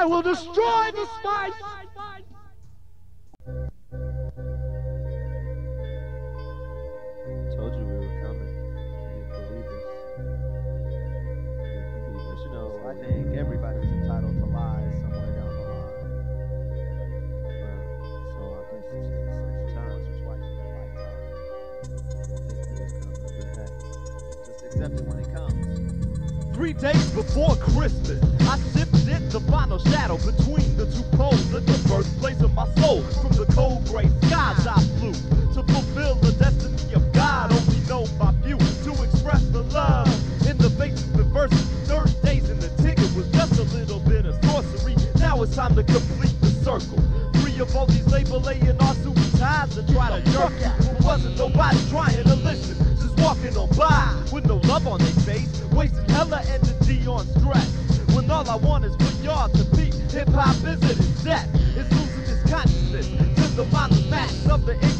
I will destroy the spice! Told you we were coming. You believe us. believe us. You know, I think everybody's entitled to lies somewhere down the line. So I guess it's just or twice in lifetime. I think it was coming, but hey, just accept it when it comes. Three days before Christmas, I sipped it, the final shadow between the two poles. Let the birthplace of my soul from the cold gray skies I flew to fulfill the destiny of God, only known by few, to express the love in the face of adversity. Third days in the ticket was just a little bit of sorcery. Now it's time to complete the circle. Free of all these label A our super ties to try to jerk out. But wasn't nobody trying to listen, just walking on by with no love on their face, wasting hella energy on stress. I want is for y'all to beat. Hip hop Is it its death. It's losing its consciousness to the modern facts of the ignorant.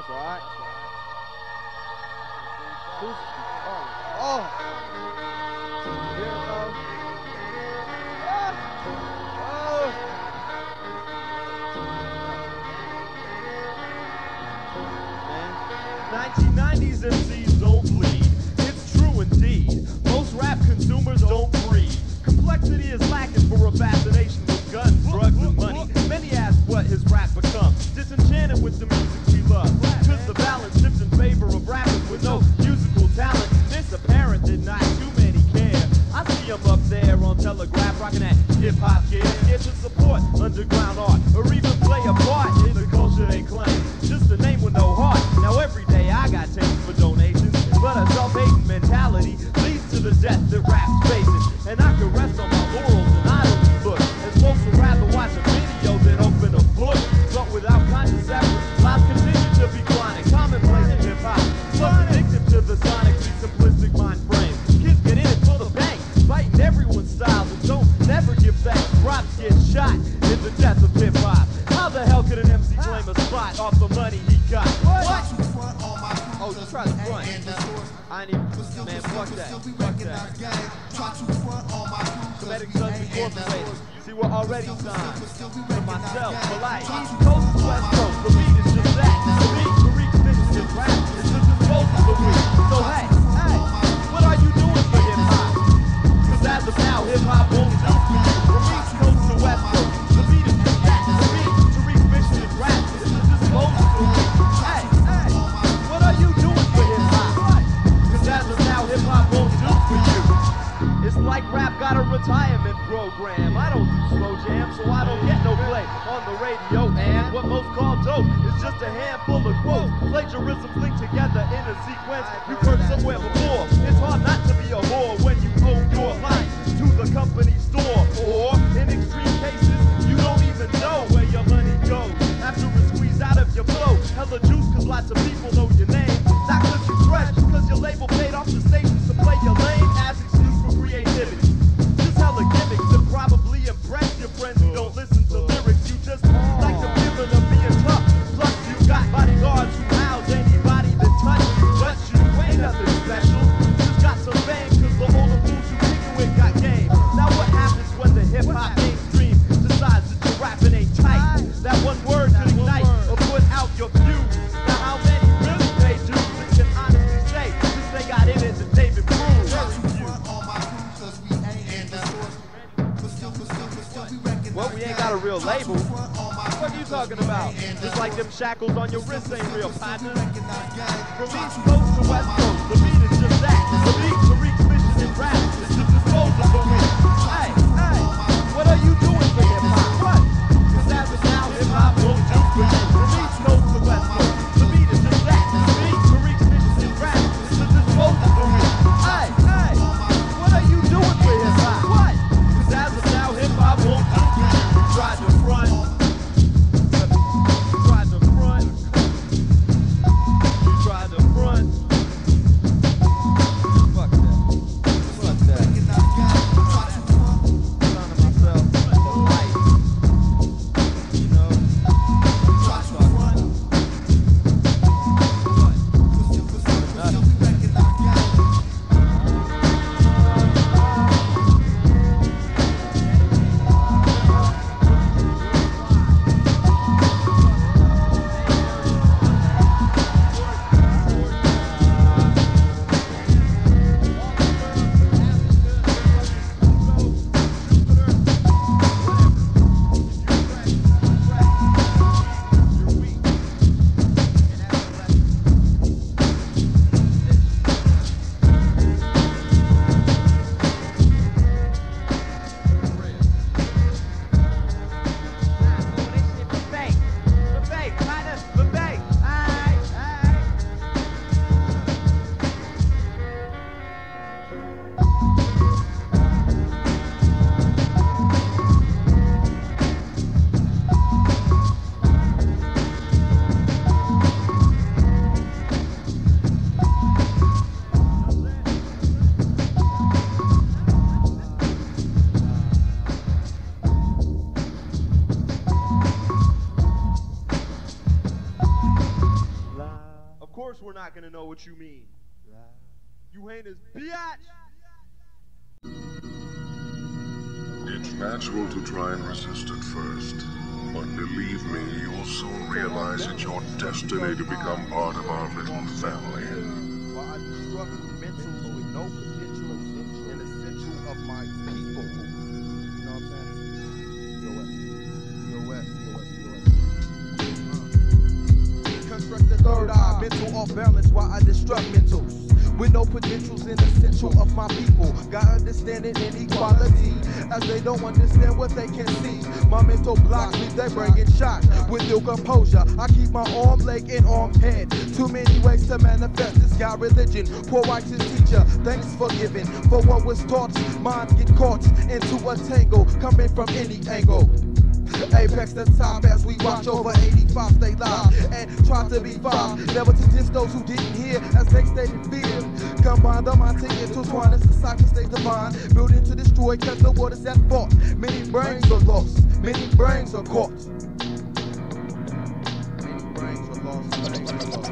That's right. Who's, like rap got a retirement program. I don't do slow jams, so I don't get no play on the radio. And what most call dope is just a handful of quotes. Plagiarisms linked together in a sequence you've heard somewhere before. It's hard not to be a whore when you owe your life to the company store. Or, in extreme cases, you don't even know where your money goes. After it's squeezed out of your flow, hella juice, cause lots of people know your name. Not cause you're fresh, cause your label paid off the station. talking about. Just like them shackles on your wrists ain't real, partner. From East Coast to West Coast, the beat is just that. The beat, Tariq destiny to become and equality. As they don't understand what they can see. My mental blocks their brain in shot. With ill composure, I keep my arm, leg, and arm head. Too many ways to manifest this guy religion. Poor righteous teacher, thanks for giving. For what was taught, minds get caught into a tangle. Coming from any angle. Apex the top as we watch over 85 stay live and try to be five. Never to diss those who didn't hear as they stated fear. Combine the mind to intertwine as the cycle stays divine. Building to destroy cause the is at fault. Many brains are lost, many brains are caught. Many brains are lost,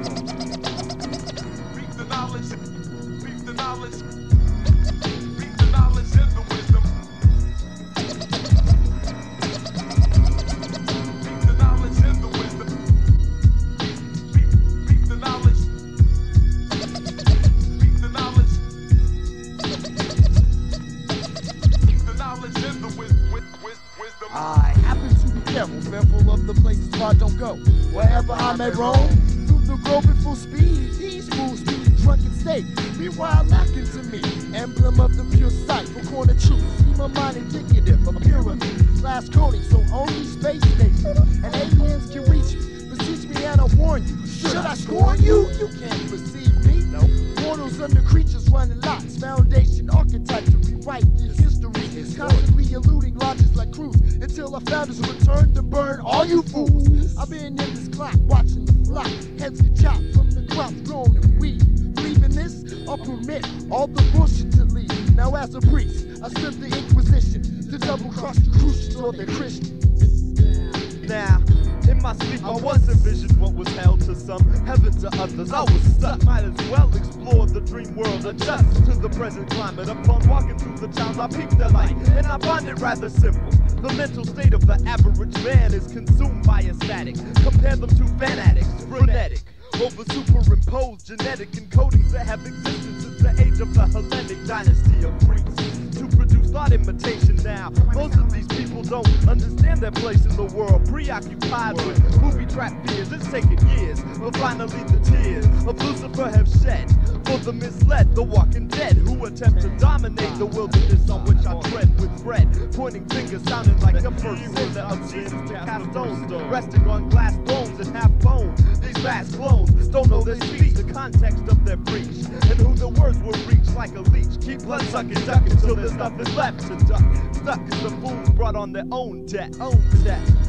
others. I was stuck, might as well explore the dream world, adjust to the present climate. Upon walking through the towns, I peep their light, and I find it rather simple. The mental state of the average man is consumed by static. Compare them to fanatics, frenetic. Over superimposed genetic encodings that have existed since the age of the Hellenic dynasty of Greeks produce thought imitation now. Most of these people don't understand their place in the world, preoccupied with movie trap fears. It's taken years, but finally the tears of Lucifer have shed. For the misled, the walking dead, who attempt to dominate the wilderness on which I tread with bread, pointing fingers sounding like the first sinner of Jesus to cast stones, resting on glass thrones and half bone. These vast clones don't know their speech, the context of their preach, and who the words will reach like a leech. Keep blood sucking, duck until there's nothing left to duck. Stuck as the fools brought on their own debt, own debt.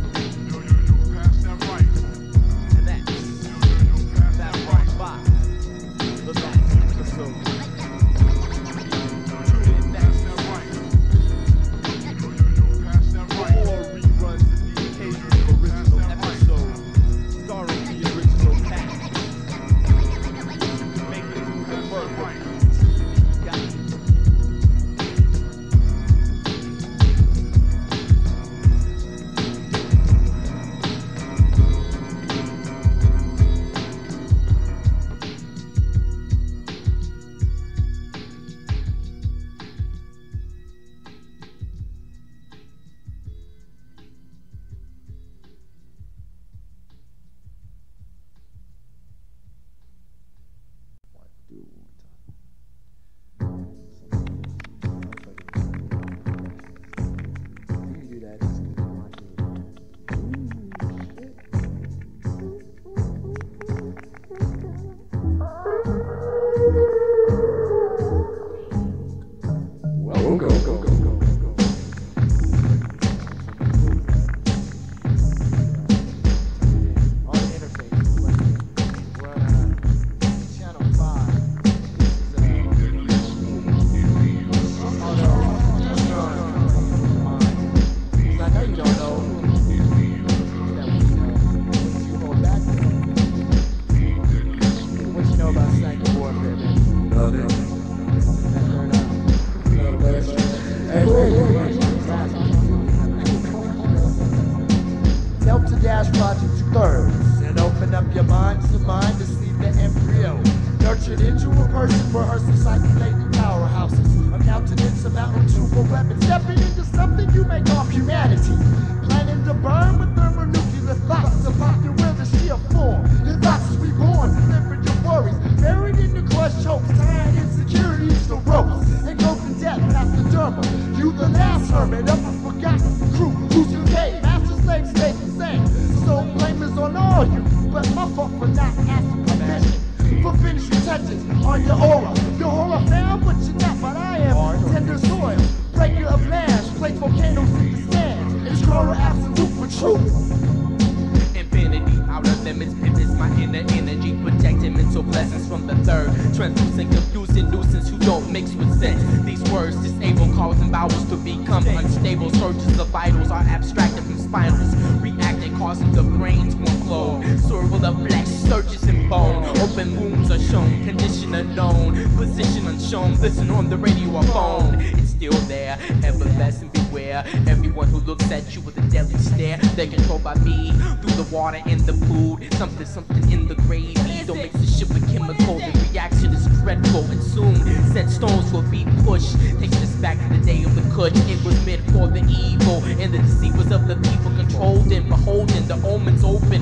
Unshown. Listen on the radio or phone. It's still there, everlasting beware. Everyone who looks at you with a deadly stare, they're controlled by me. Through the water and the food, something, something in the gravy. Don't mix the shit with chemical. The reaction is dreadful, and soon set stones will be pushed. Takes us back to the day of the Kush. It was meant for the evil, and the deceivers of the people controlled and beholden. the omens open.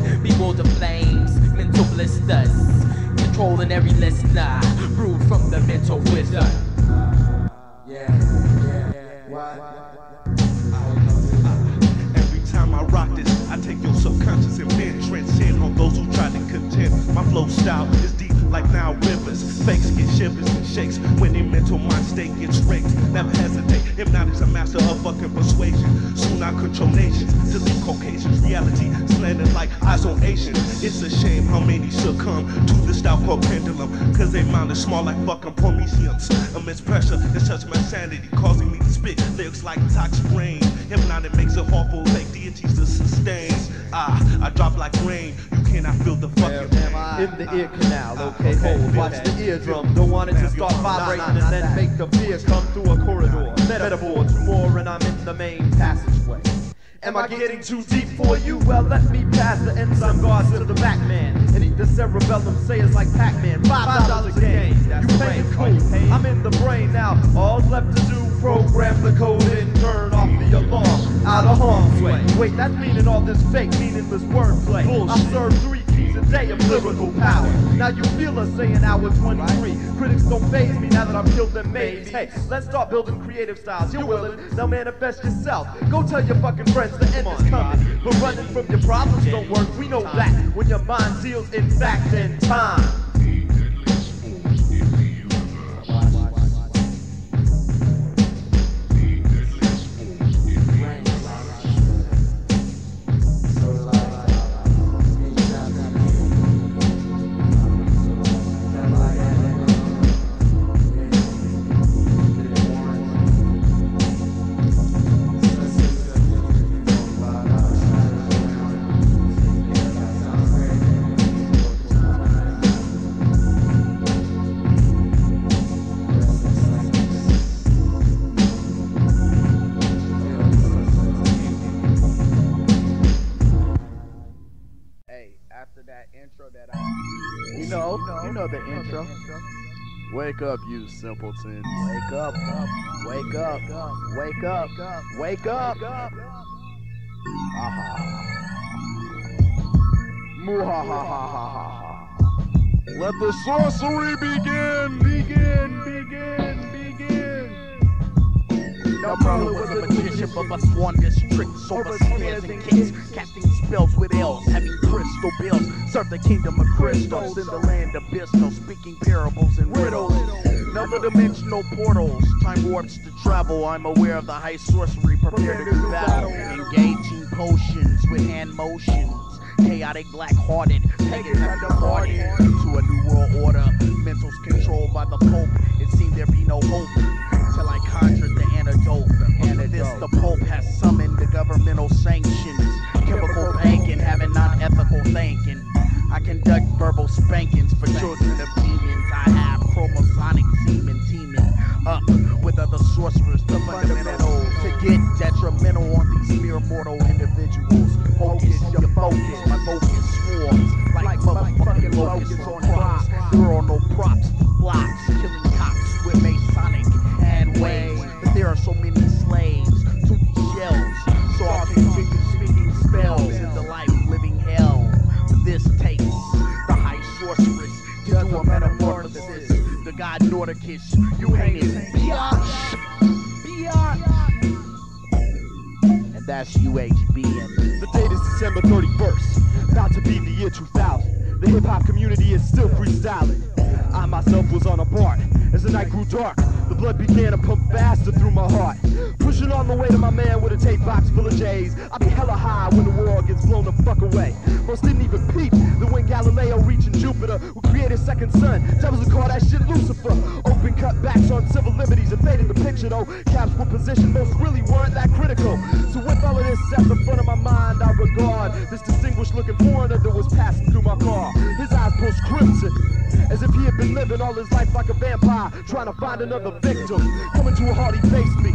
The flames, mental blisters, controlling every listener, from the mental wisdom. Uh, every time I rock this, I take your subconscious and then transcend on those who try to contend. My flow style is like now rivers. Fakes get shivers and shakes when their mental mind state gets raked. Never hesitate. Hypnotics a master of fucking persuasion. Soon I control nations leave Caucasians reality slanted like eyes on Asians. It's a shame how many succumb to the style called pendulum. Cause they mind is small like fucking Prometheans. Immense pressure is such my sanity, causing me to spit lyrics like toxic rain. Hypnotic makes it hard for fake deities to sustain. Ah, I drop like rain. You cannot feel the fucking pain. In the ear canal, okay, hold, watch the eardrum. Don't want it to start vibrating and then make the fear come through a corridor. Metaphor, two more and I'm in the main passageway. Am I getting too deep for you? Well, let me pass the enzyme guards to the back man and eat the cerebellum. Say it's like Pac-Man. Five dollars a game. You pay it cool. I'm in the brain now. All's left to do, program the code and turn off the alarm. Out of harm's way. Wait, that's meaning all this fake, meaningless wordplay. Bullshit. I serve three keys a day of lyrical power. Now you feel us saying I hour 23. Critics don't phase me now that I'm killed and made. Hey, let's start building creative styles. You're willing, now manifest yourself. Go tell your fucking friends the end is coming. But running from your problems don't work. We know that when your mind deals in fact and time. Wake up, you simpleton. Wake up, wake up, wake up, wake up. Aha. Muhahahaha. Let the sorcery! Begin, No brother was a magician, but must wonders, tricks over snares and kicks, casting spells with elves, having crystal bills, serve the kingdom of crystals in the land of Bisto, speaking parables and riddles. Another dimensional portals, time warps to travel. I'm aware of the high sorcery, prepare to do battle, engaging potions with hand motions. Chaotic, black-hearted, pagan tender-hearted to a new world order. Mentals controlled by the Pope. It seemed there be no hope like conjured the antidote. And this, the Pope has summoned the governmental sanctions. Chemical banking, having non ethical thinking. I conduct verbal spankings for children of demons. I have chromosonic semen teaming up with other sorcerers, the fundamental. To get detrimental on these mere mortal individuals. Focus your focus, my focus swarms. Like motherfucking locusts on props. There are no props, blocks. God Nordicus, you hate it. Biatch! And that's UHB and The date is December 31st, about to be the year 2000. The hip hop community is still freestyling. I myself was on a bar. as the night grew dark. The blood began to pump faster through my heart. Pushing on the way to my man with a tape box full of J's. I'll be hella high when the world gets blown the fuck away. Most didn't even peep that when Galileo reaching Jupiter would created second sun. Devils would call that shit Lucifer. Open cut backs on civil liberties and the picture though. Caps were positioned, most really weren't that critical. So with all of this set in front of my mind, I regard this distinguished looking foreigner that was passing through my car. His eyes pulsed crimson, as if he had been living all his life like a vampire, trying to find another victim. Coming to a halt, he faced me,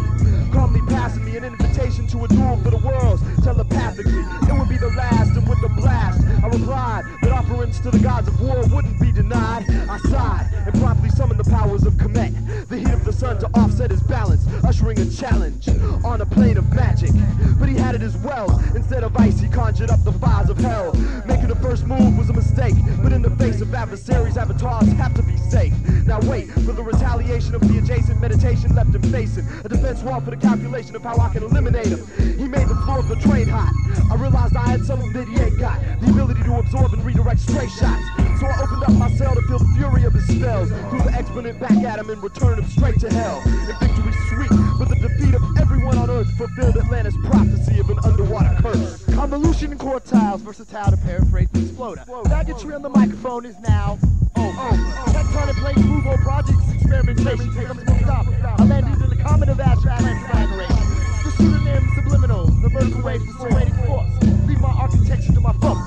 calmly passing me an invitation to a duel for the worlds, telepathically. It would be the last, and with the blast, I replied offerings to the gods of war wouldn't be denied. I sighed and promptly summoned the powers of Kemet, the heat of the sun to offset his balance, ushering a challenge on a plane of magic. But he had it as well. Instead of ice, he conjured up the fires of hell. Making the first move was a mistake, but in the face of adversaries, avatars have to be safe. Now wait for the retaliation of the adjacent meditation left him facing. A defense wall for the calculation of how I can eliminate him. He made the floor of the train hot. I realized I had something that he ain't got. The ability to absorb and redirect stray shots. So I opened up my cell to feel the fury of his spells. Threw the exponent back at him and returned him straight to hell. And victory sweet, but the defeat of everyone on earth fulfilled Atlantis' prophecy of an underwater curse. Convolution and quartiles, versatile to paraphrase the exploder. Baggage on the microphone is now over. Tectonic plate Google projects experimentation to stop. I landed in the comet of abstract. The pseudonym subliminals, the vertical wave serrating force. Leave my architecture to my folks.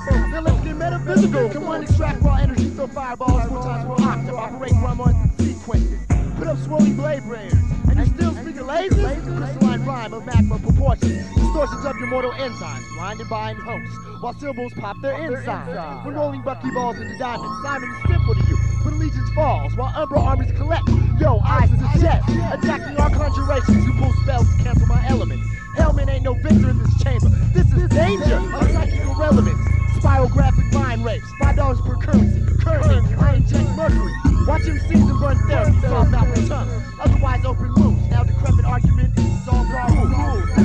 Now let's get. Come on, extract raw energy, throw fireballs four times per octave. Operate rhyme on sequences. Put up swirling blade prayers. And you still speak of lasers? Crystalline rhyme of magma proportions. Distortions of your mortal enzymes. Blinded by an host. While syllables pop their insides. When rolling buckyballs into diamonds, Simon is simple to you. But allegiance falls while Umbra armies collect. Yo, eyes to the chest. Attacking our conjurations. You pull spells to cancel my elements. Hellman ain't no victor in this chamber. This is danger of psychic irrelevance. Spirographic mind rapes. Five dollars per currency. Currently, I inject mercury. Watch him season burn therapy. Soft mouth and tongue. Otherwise, open moves. Now decrepit argument. Solve raw rules.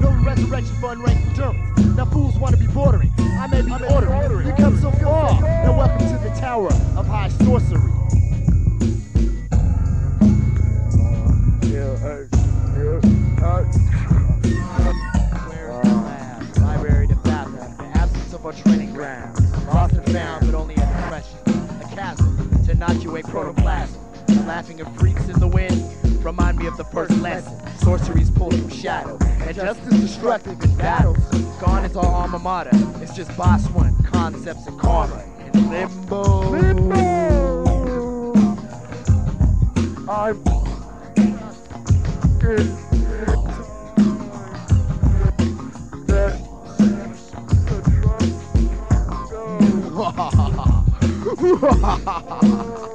No resurrection for unranked Germans. Now fools want to be bordering. I may be ordering. You come so far. Now welcome to the Tower of High Sorcery. Where's training grounds. Lost and found, but only a depression. A chasm to inoculate protoplasm. The laughing of freaks in the wind remind me of the first lesson. Sorcery's pulled from shadow. And just as destructive in battles. Gone is our alma mater. It's just boss one, concepts and karma. And limbo. I'm 哈哈哈，哇哈哈哈！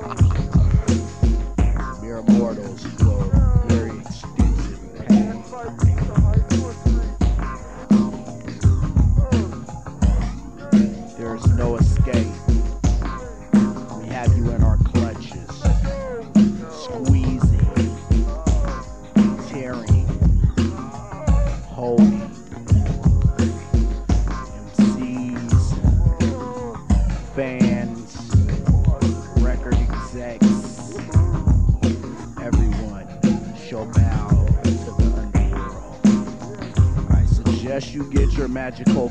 Magical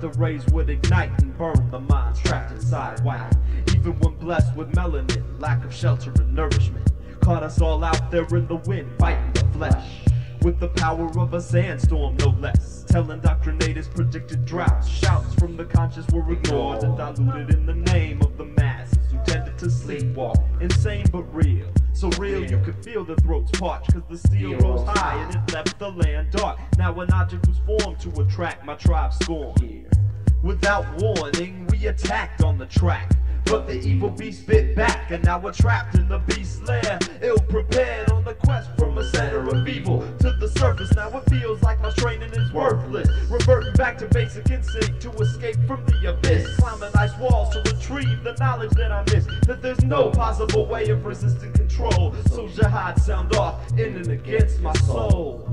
the rays would ignite and burn the mind trapped inside white. Even when blessed with melanin, lack of shelter and nourishment caught us all out there in the wind, biting the flesh. With the power of a sandstorm, no less. Telling indoctrinators predicted droughts. Shouts from the conscious were ignored and diluted in the name of the masses who tended to sleepwalk. Insane but real. So real you could feel the throats parched cause the steel rose high and it left the land dark. Now an object was formed to attract my tribe's scorn. Without warning, we attacked on the track. But the evil beast bit back, and now we're trapped in the beast's lair. Ill prepared on the quest from a center of evil to the surface. Now it feels like my training is worthless. Reverting back to basic instinct to escape from the abyss. Climbing ice walls to retrieve the knowledge that I miss. That there's no possible way of resisting control. So jihad sound off in and against my soul.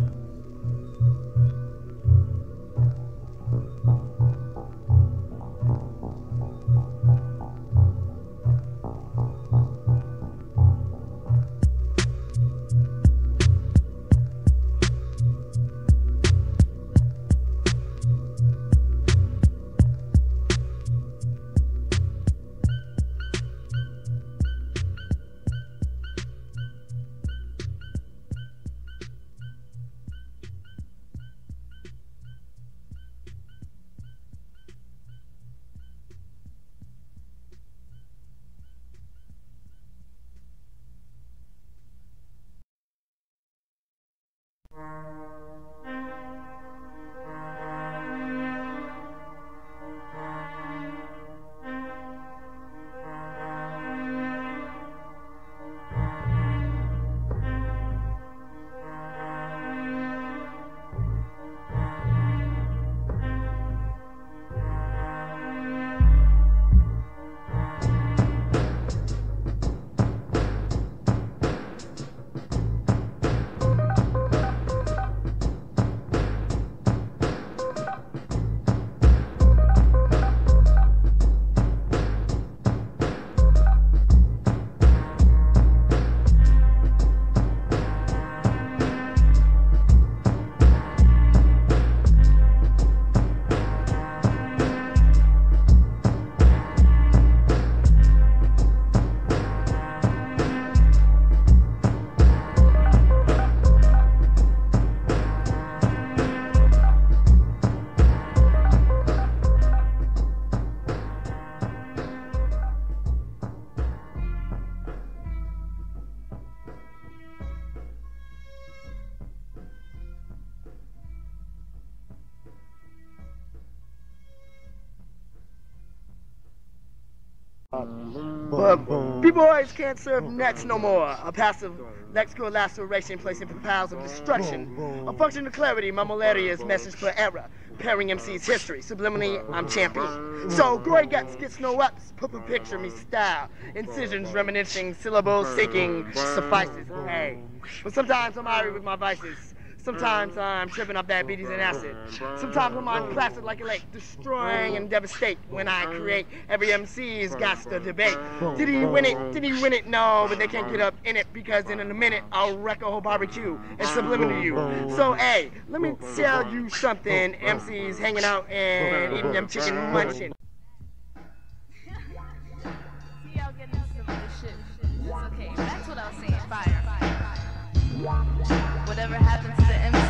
B-boys can't serve nets no more. A passive lexical laceration placing for piles of destruction. A function of clarity, my malaria's message for error. Pairing MC's history. Subliminally, I'm champion. So, Gory Guts gets no ups. Put a picture me style. Incisions reminiscing, syllables seeking suffices. Hey. But sometimes I'm irate with my vices. Sometimes I'm tripping off diabetes and acid. Sometimes I'm on placid like a lake, destroying and devastate. When I create, every MC's got to debate. Did he win it? Did he win it? No, but they can't get up in it because then in a minute I'll wreck a whole barbecue and subliminal you. So, hey, let me tell you something. MC's hanging out and eating them chicken munching. See y'all getting some other shit. It's okay. That's what I was saying. Fire. Whatever happens to the MCs?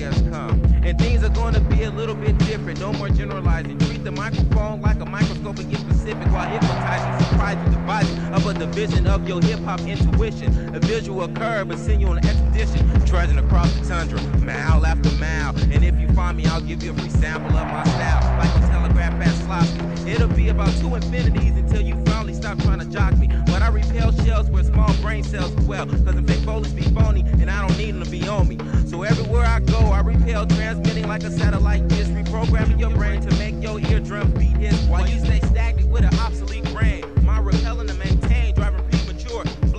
has come. And things are going to be a little bit different. No more generalizing. Treat the microphone like a microscope and get specific while hypnotizing. Surprise the devising of a division of your hip hop intuition. A visual curve will send you on an expedition. Trudging across the tundra, mile after mile. And if you find me, I'll give you a free sample of my style. Like rap ass. It'll be about two infinities until you finally stop trying to jock me. But I repel shells where small brain cells dwell. Cause if they foliage be phony, and I don't need them to be on me. So everywhere I go, I repel transmitting like a satellite dish, reprogramming your brain to make your eardrums beat his. while you stay stagnant with an obsolete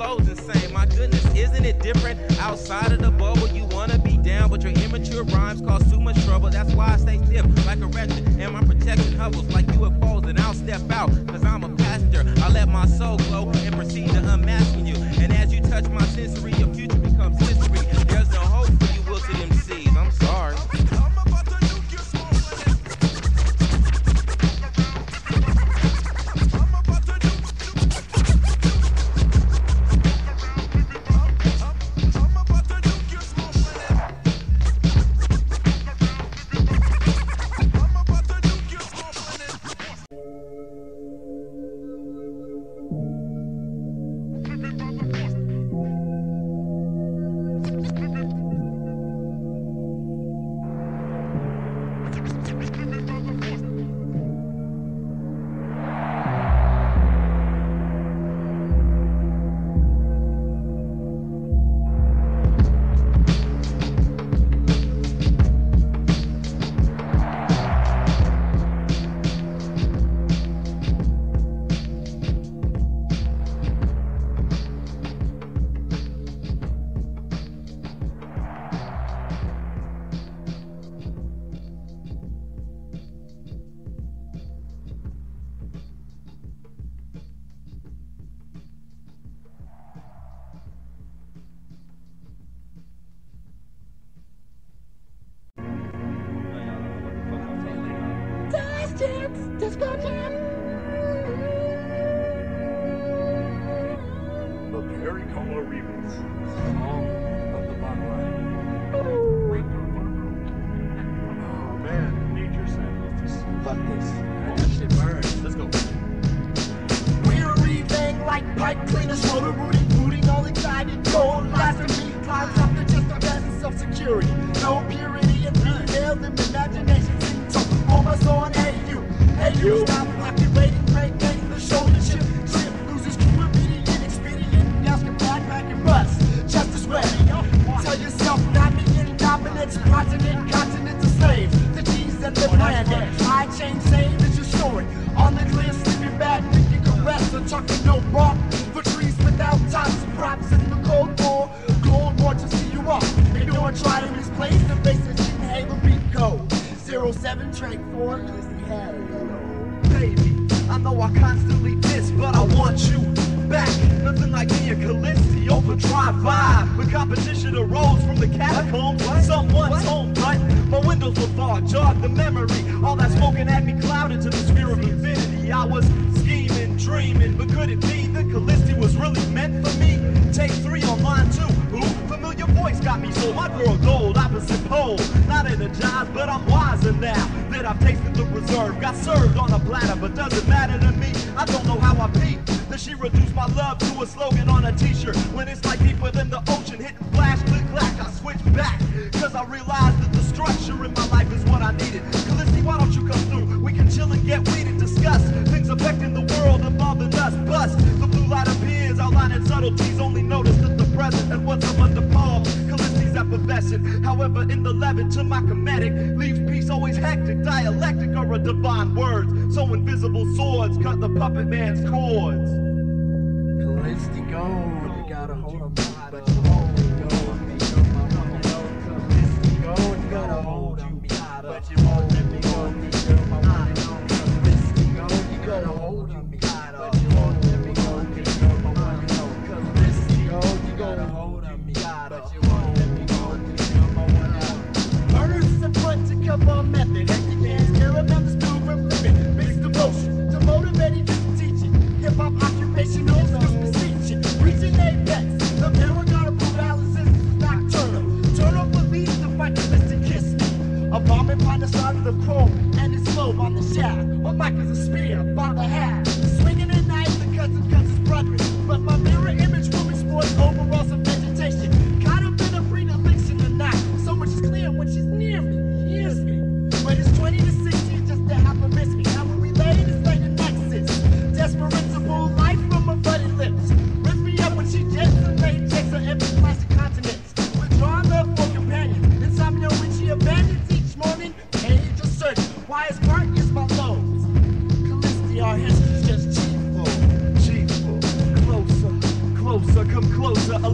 clothes and My goodness, isn't it different? Outside of the bubble, you wanna be down, but your immature rhymes cause too much trouble. That's why I stay stiff like a ratchet, and my protection hovels like UFOs, and I'll step out, cause I'm a passenger. I let my soul glow and proceed to unmasking you. And as you touch my sensory, your future becomes history. Reserve. Got served on a platter, but doesn't matter to me. I don't know how I peaked. That she reduced my love to a slogan on a t-shirt. When it's like deeper than the ocean, hitting flash, click, clack, I switch back. Cause I realized that the structure in my life is what I needed. Kallisti, why don't you come through? We can chill and get weed and discuss things affecting the world involving us. Bust, the blue light appears, outlining subtleties. Only notice that the present and what's up effervescent. However, in the levin to my comedic, leaves peace always hectic. Dialectic are a divine words. So invisible swords cut the puppet man's cords. Kallisti gold, you gotta hold on but you hold gold, Kallisti gold, you gotta hold on but you hold A bomb upon the side of the chrome and it's slow on the shaft. My mic is a spear by the hat. Swinging at night, the cousin cuts his brethren. But my mirror image will exploit overall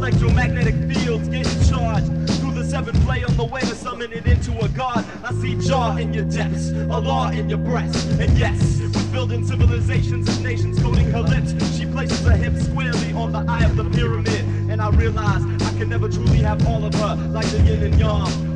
Electromagnetic fields getting charged through the seventh play on the way to summon it into a god. I see jaw in your depths, a law in your breast, and yes, with building civilizations and nations coating her lips, she places her hips squarely on the eye of the pyramid, and I realize I can never truly have all of her, like the yin and yang.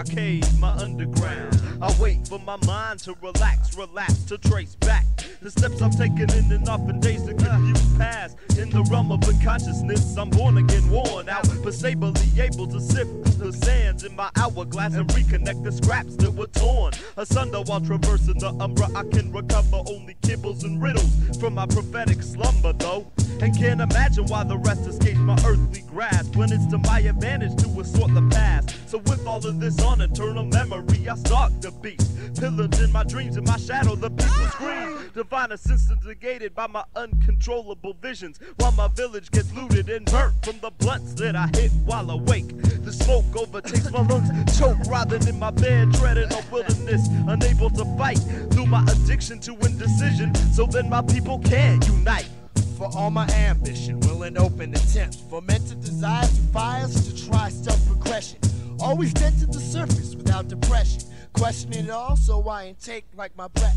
My cave, my underground. I wait for my mind to relax, relax, to trace back the steps I've taken in and off in days that confused past. In the realm of unconsciousness, I'm born again, worn out, but stably able to sift the sands in my hourglass and reconnect the scraps that were torn asunder while traversing the umbra. I can recover only kibbles and riddles from my prophetic slumber, though. And can't imagine why the rest escapes my earthly grasp when it's to my advantage to assort the past. So, with all of this on eternal memory, I stalk the beast. Pillaged in my dreams, in my shadow, the people scream. Divine assistance negated by my uncontrollable visions. While my village gets looted and burnt from the blunts that I hit while awake. The smoke overtakes my lungs, choke rather than my bed, treading a wilderness. Unable to fight through my addiction to indecision. So then my people can unite for all my ambition, will and open attempts, fomented desires to fires to try self progression. Always dead to the surface without depression. Questioning it all so I ain't take like my breath.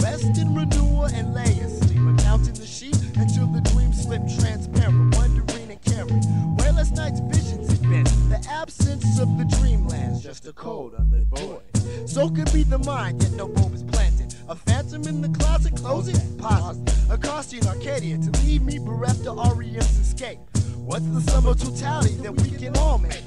Rest in renewal and lay asleep. Counting the sheep until the dream slip transparent. Wondering and caring where last night's visions had been. The absence of the dreamlands, just a cold, unlit void. So could be the mind, yet no bulb is planted. A phantom in the closet, closing, positive. A costume Arcadia to leave me bereft of REM's escape. What's the sum of totality that we can all make?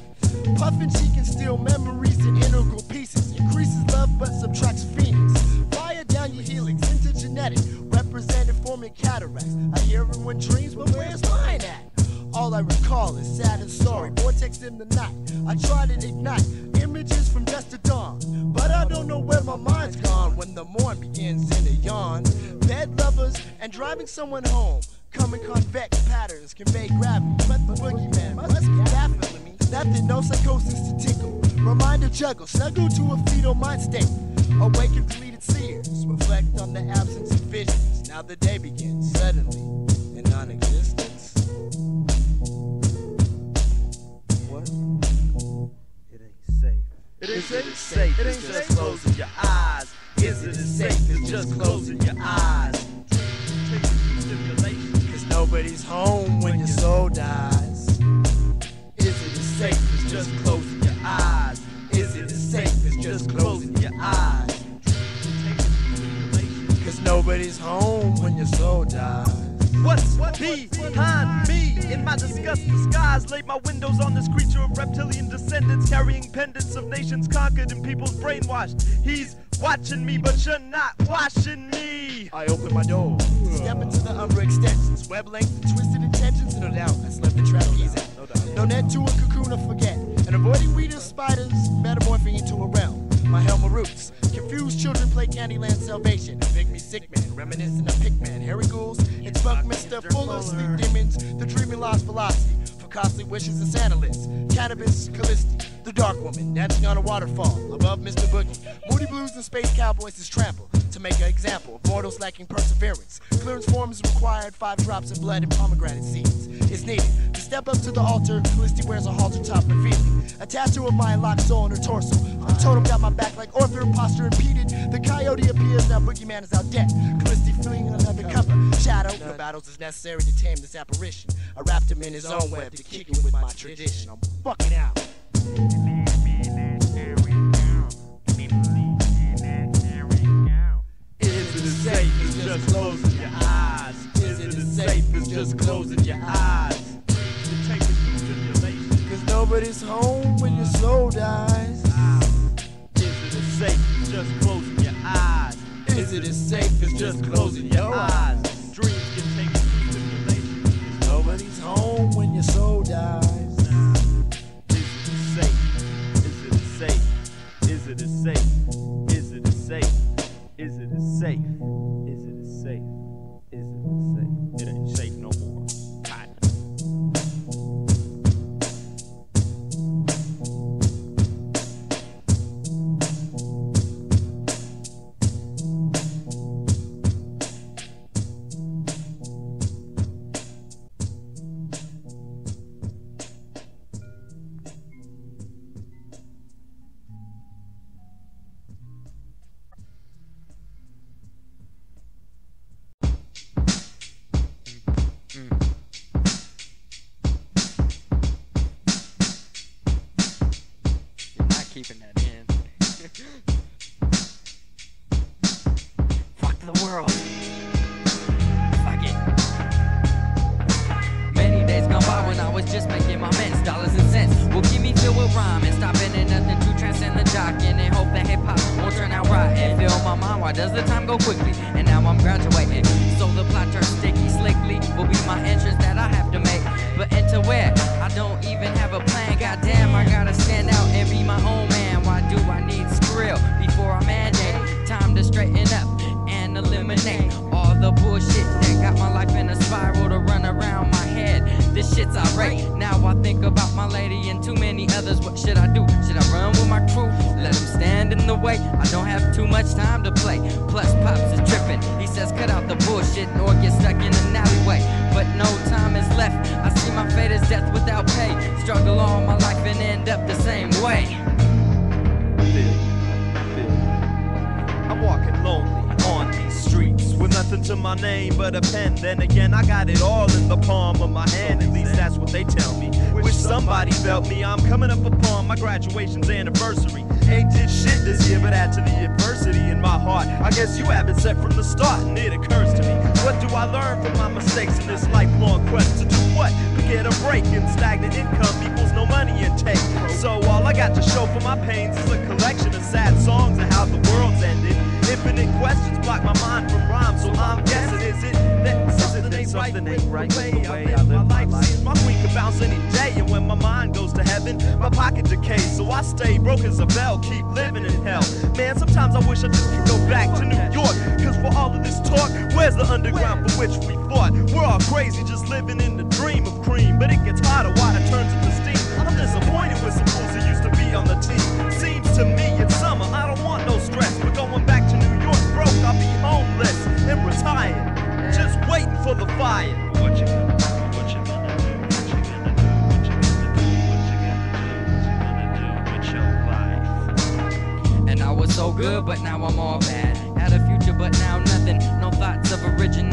Puffin' she can steal memories in integral pieces. Increases love but subtracts feelings. Fire down your helix into genetic, represented forming cataracts. I hear it when dreams, but where's mine at? All I recall is sad and sorry, vortex in the night. I try to ignite images from dusk to dawn, but I don't know where my mind's gone when the morn begins in a yawn. Bed lovers and driving someone home. Coming convex patterns convey gravity, but the boogeyman must be baffling me. Nothing, no psychosis to tickle. Reminder juggle, snuggle to a fetal mind state. Awaken deleted seers, reflect on the absence of visions. Now the day begins suddenly in non-existence. What? It ain't safe. It ain't safe. safe. It ain't just closing your eyes. Is it safe as just closing your eyes? Cause nobody's home when your soul dies. Just closing your eyes? Is it as safe as just closing your eyes? Cause nobody's home when your soul dies. What's behind me? In my disgust disguise, laid my windows on this creature of reptilian descendants, carrying pendants of nations conquered and peoples brainwashed. He's watching me, but you're not watching me. I open my door, step into the Umbra extensions, web length, twisted intentions, no doubt I slept the trapeze out. No net to a cocoon of forget, and avoiding weed of spiders, metamorphing into a realm. My helm of roots, confused children play Candyland Salvation, Make me sick man, reminiscent of Pickman, hairy ghouls, it's bug mister full of sleep demons, the dreaming lost velocity, for costly wishes and Santalis, cannabis, Kallisti, the dark woman, dancing on a waterfall, above Mr. Boogie, moody blues and space cowboys is trampled, to make an example of mortals lacking perseverance. Clearance form is required, five drops of blood and pomegranate seeds is needed. To step up to the altar, Kallisti wears a halter top revealing a tattoo of my locked soul on her torso. The totem got my back like Arthur, posture impeded. The coyote appears, now Boogeyman is out dead. Kallisti fleeing another cover. Shadow, no battles is necessary to tame this apparition. I wrapped him in his own web to kick it with my tradition. I'm fucking out. Is it as safe? As just closing your eyes? It safe? Is it safe? Name but a pen. Then again, I got it all in the palm of my hand. At least that's what they tell me. Wish somebody felt me. I'm coming up upon my graduation's anniversary. Ain't did shit this year, but add to the adversity in my heart. I guess you have it set from the start, and it occurs to me. What do I learn from my mistakes in this lifelong quest to do what? But get a break in stagnant income equals no money intake. So all I got to show for my pains is a collection of sad songs of how the world's ended. Infinite questions block my mind from rhyme, so I'm guessing is it that something ain't right with the way I live my life? Seems my queen can bounce any day, and when my mind goes to heaven, my pocket decays. So I stay broke as a bell, keep living in hell. Man, sometimes I wish I just could go back to New York, cause for all of this talk, where's the underground for which we fought? We're all crazy, just living in the dream of cream, but it gets hotter, water for the fire. What you gonna do? What you gonna do? What you gonna do? What you gonna do? What you gonna do? What you gonna do with your life? And I was so good, but now I'm all bad. Had a future, but now nothing. No thoughts of original.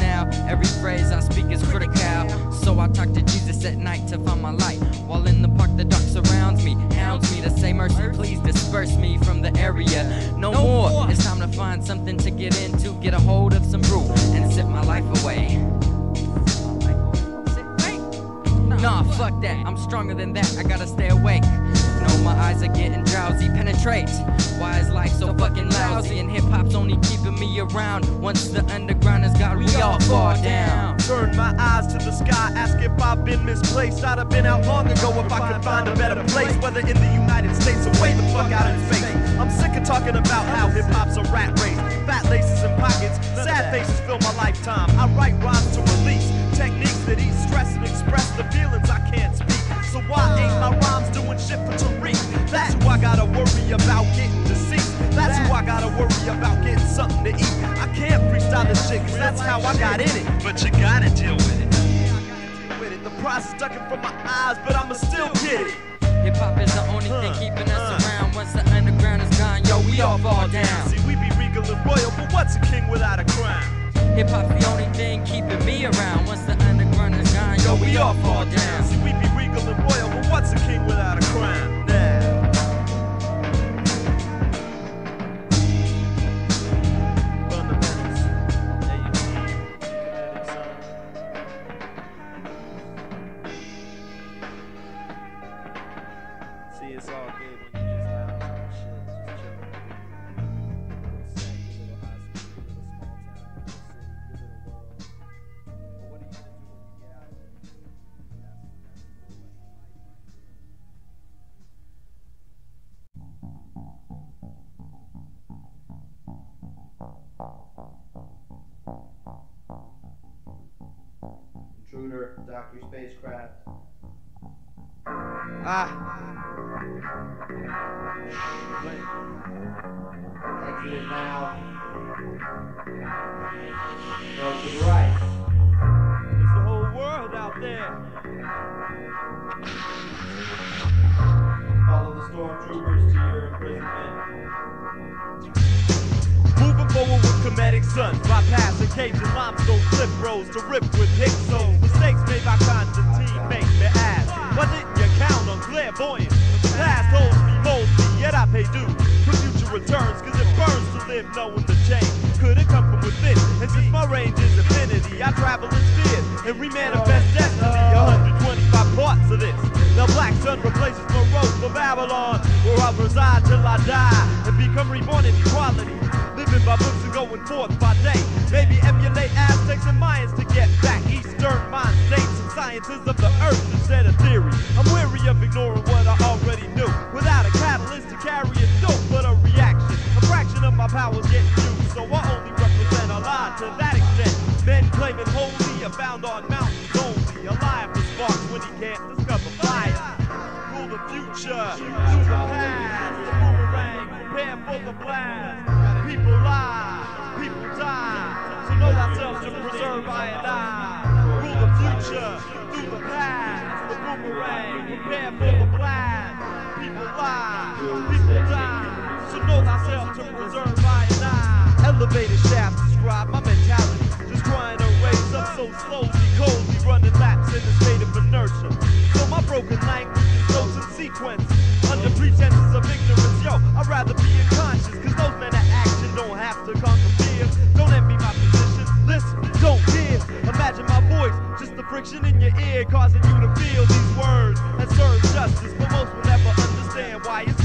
Every phrase I speak is critical. So I talk to Jesus at night to find my light. While in the park, the dark surrounds me, hounds me to say mercy. Please disperse me from the area. No, more. It's time to find something to get into. Get a hold of some brew and sip my life away. Nah, fuck that. I'm stronger than that. I gotta stay awake. No, my eyes are getting drowsy. Penetrate. Why is life so fucking lousy? And hip hop's only keeping me around. Once the underground is gone, we all fall down. Turn my eyes to the sky, ask if I've been misplaced. I'd have been out long ago if I could find a better place, whether in the United States or way the fuck out in space. I'm sick of talking about how hip hop's a rat race. Fat laces and pockets, sad faces fill my lifetime. I write rhymes to release techniques that ease stress and express the feelings I can't speak. So why ain't my rhymes doing shit for Tariq? That's who I gotta worry about getting deceased. That's who I gotta worry about getting something to eat. I can't freestyle this shit, cause that's how I got in it. But you gotta deal with it. With it. The process ducking from my eyes, but I'ma still get it. Hip hop is the only thing keeping us around. Once the underground is gone, yo, we all fall down. See, we be regal and royal, but what's a king without a crown? Hip hop's the only thing keeping me around. Once the underground is gone, yo, we all fall down. See, we be regal and royal, but what's a king without a crown? Now. Doctor Spacecraft. Ah. Exit now. Go to the right. It's the whole world out there. Follow the stormtroopers to your imprisonment. Moving forward with comedic suns, bypassing caves and limestone cliff roads to rip with hick souls mistakes made by Constantine make me ask, why didn't you count on clairvoyance? The past holds me, molds me, yet I pay due for future returns, cause it burns to live knowing the change. Could it come from within? And since my range is infinity, I travel in fear and re-manifest destiny. 125 parts of this. Now Black Sun replaces Monroe for Babylon, where I reside till I die and become reborn in equality. Living by books and going forth by day. Maybe emulate Aztecs and Mayans to get back Eastern mind states and sciences of the earth instead of theory. I'm weary of ignoring what I already knew. Without a catalyst to carry it through, but a reaction. A fraction of my powers getting used, so I only represent a lie to that extent. Men claiming holy are found on mountains only. A Alive for sparks when he can't discover fire. Rule the future, through the past. The boomerang, prepare for the blast. Preserve and I. Rule the future, through the past. The boomerang, prepare for the blast. People lie, people die. So know thyself to preserve I and I. Elevated shafts describe my mentality. Just trying to raise up so slowly, coldly, running laps in a state of inertia. So my broken language is notes sequence. Under pretenses of ignorance, yo, I'd rather be friction in your ear, causing you to feel these words and serve justice. But most will never understand why it's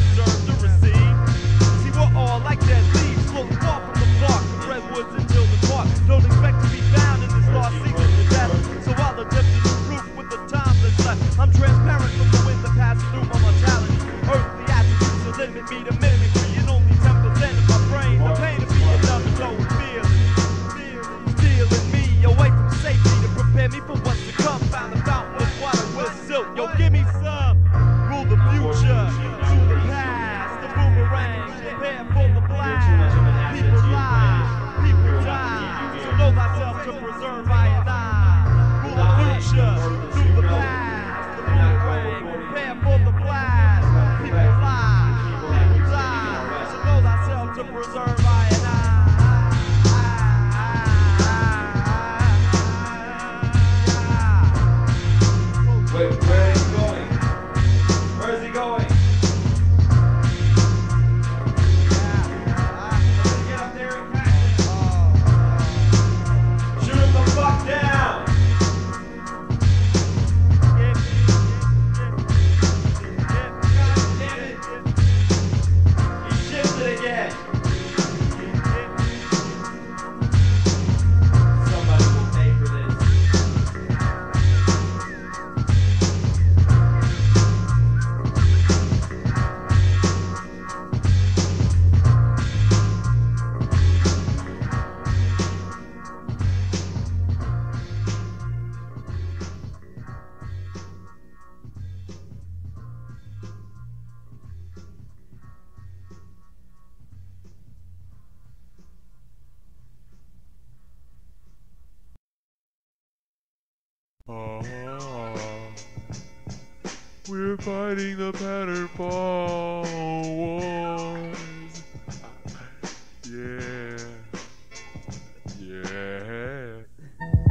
Yeah.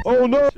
Oh no!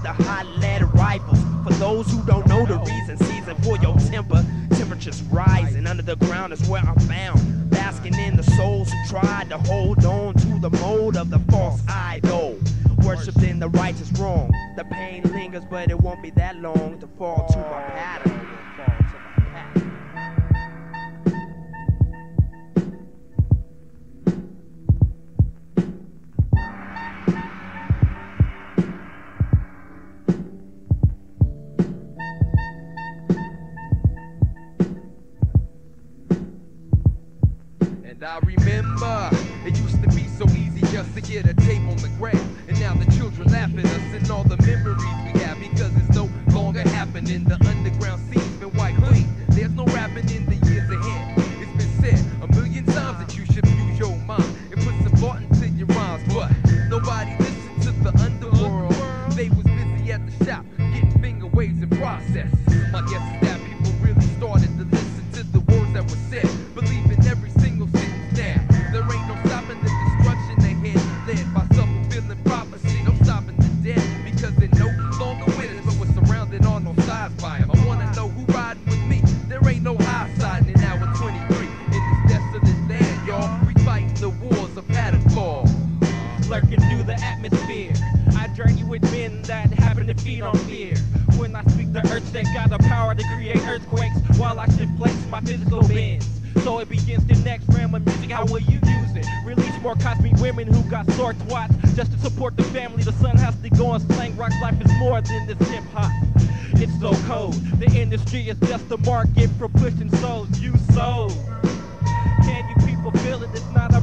With the hot lead rifles. For those who don't know the reason, season for your temper, temperatures rising under the ground is where I'm found. Basking in the souls who tried to hold on to the mold of the false idol. Worshipped in the righteous wrong. The pain lingers, but it won't be that long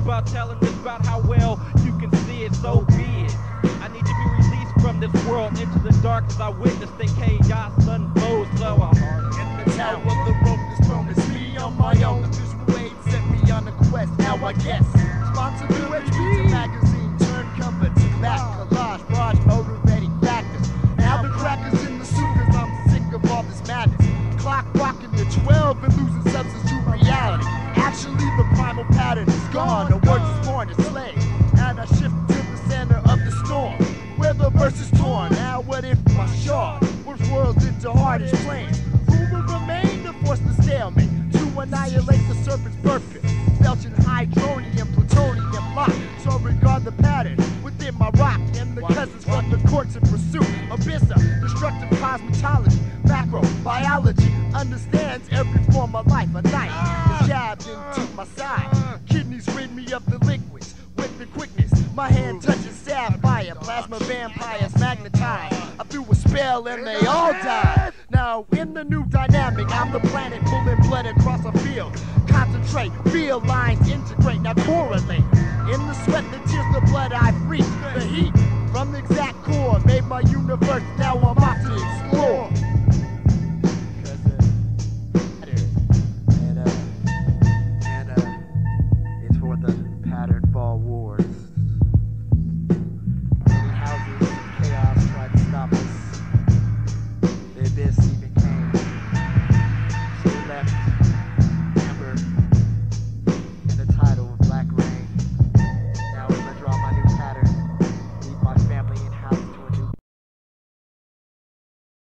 About telling, it's about how well you can see it. So be it. I need to be released from this world into the dark as I witness the chaos unfold. So I'm In the tower of the rope, this throne is me on my own. The visual aid set me on a quest. Now I guess. Responsibility to magazine, turn cover to back, collage, barrage, motivating factors. Now the crackers in the suit, cause I'm sick of all this madness. Clock rocking to 12 and losing substance to reality. Actually, the primal pattern is gone. Into hardest planes? Who will remain to force the stalemate? To annihilate the serpent's purpose. Belching hydronium, plutonium lock. So regard the pattern within my rock and the cousins from the courts in pursuit. Abyssa, destructive cosmetology, macrobiology understands every form of life. A knife is jabbed into my side. Kidneys rid me of the liquids with the quickness. My hand touches sapphire, plasma vampires magnetized. Spell and they all died. Now in the new dynamic, I'm the planet pulling blood across a field. Concentrate, feel lines integrate, now correlate. In the sweat, the tears, the blood I freeze. The heat from the exact core made my universe now